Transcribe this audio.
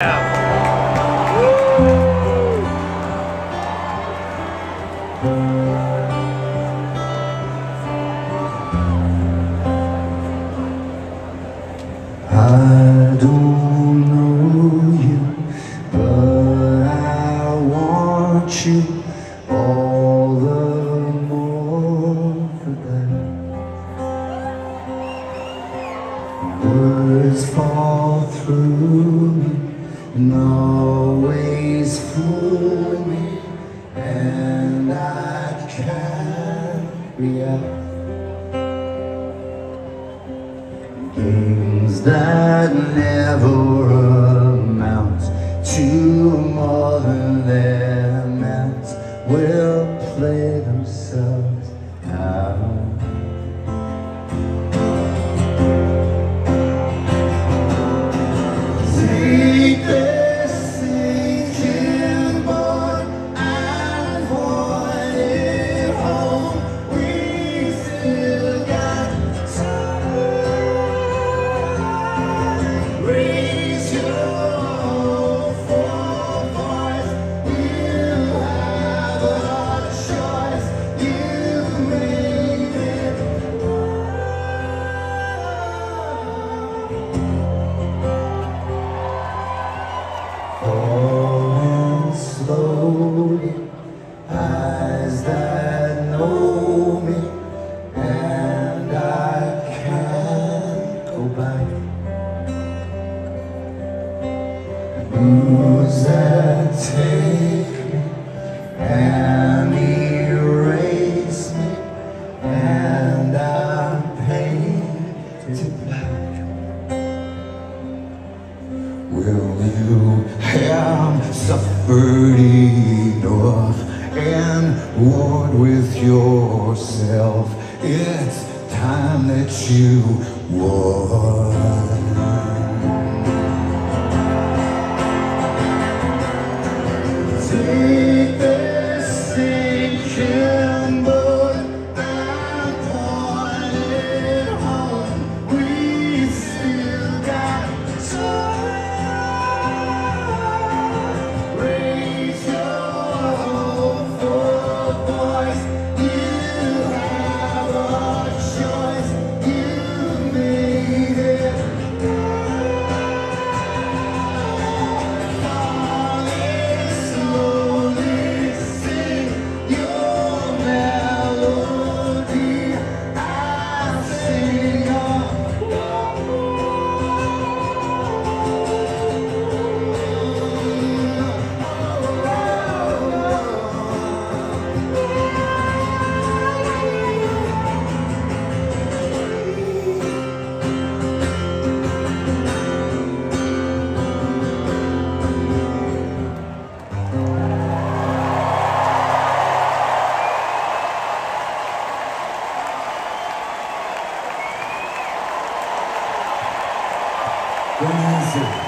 I don't know you, but I want you all the more for that. Words fall through me and always fool me, and I can't react. Games that never amount to more than they're meant will play eyes that know me, and I can't go back. Moves that take me and erase me, and I'm painted black. Will you have suffered enough and warred with yourself? It's time that you won. Bonne nuit.